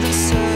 the surface.